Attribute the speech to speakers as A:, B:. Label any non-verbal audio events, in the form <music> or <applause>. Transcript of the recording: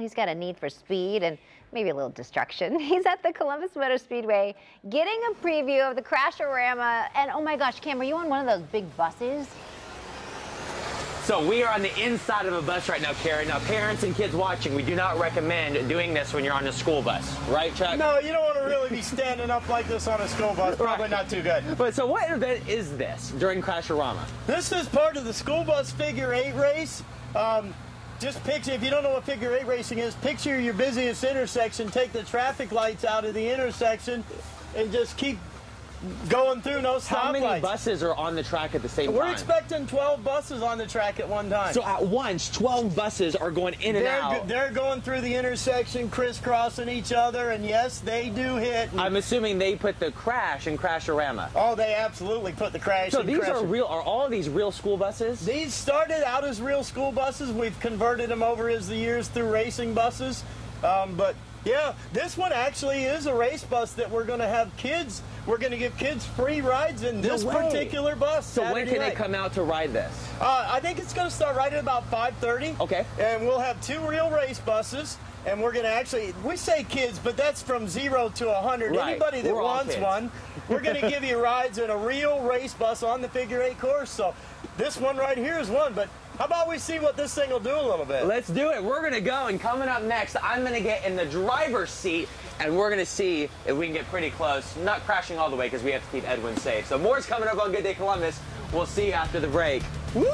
A: He's got a need for speed and maybe a little destruction. <laughs> He's at the Columbus Motor Speedway getting a preview of the Crash-A-Rama. And oh my gosh, Cam, are you on one of those big buses?
B: So we are on the inside of a bus right now, Karen. Now, parents and kids watching, we do not recommend doing this when you're on a school bus, right, Chuck?
C: No, you don't want to really be standing up like this on a school bus. <laughs> Probably
B: Right.
C: not too good.
B: But so what event is this during Crash-A-Rama?
C: This is part of the school bus figure eight race. Um, just picture, if you don't know what figure eight racing is, picture your busiest intersection, take the traffic lights out of the intersection, and just keep going through, no
B: How many
C: stoplights.
B: buses are on the track at the same time?
C: We're expecting 12 buses on the track at one time.
B: so at once, 12 buses are going in and
C: they're,
B: out.
C: they're going through the intersection, crisscrossing each other, and yes, they do hit.
B: I'm assuming they put the crash in Crash-A-Rama.
C: oh, they absolutely put the crash
B: So
C: in
B: these
C: crash
B: are real. Are all these real school buses?
C: These started out as real school buses. We've converted them over as the years through racing buses. Um, but yeah, this one actually is a race bus that we're going to have kids. We're going to give kids free rides in
B: No
C: this
B: way.
C: particular bus.
B: so when
C: Saturday
B: can they
C: night.
B: come out to ride this?
C: Uh, I think it's going to start right at about 5:30.
B: Okay.
C: And we'll have two real race buses. And we're going to actually, we say kids, but that's from zero to 100.
B: Right.
C: Anybody that
B: We're
C: wants one, we're going <laughs> to give you rides in a real race bus on the figure eight course. So this one right here is one. But how about we see what this thing will do a little bit?
B: Let's do it. We're gonna go, and coming up next, I'm gonna get in the driver's seat, and we're gonna see if we can get pretty close. Not crashing all the way because we have to keep Edwin safe. So more's coming up on Good Day Columbus. We'll see you after the break. Woo!